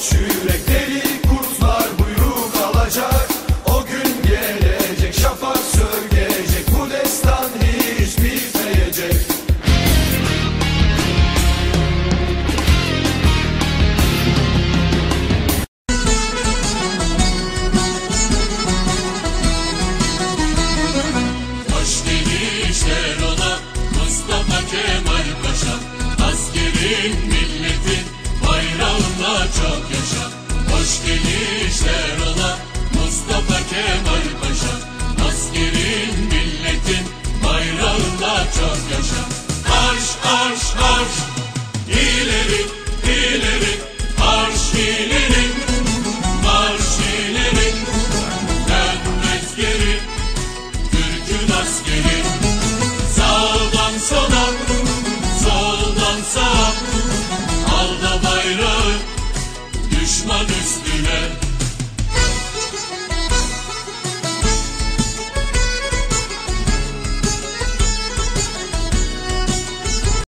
şu yürek gençler ola Mustafa Kemal Paşa. Askerin milletin bayrağında çok yaşa. Marş marş marş ileri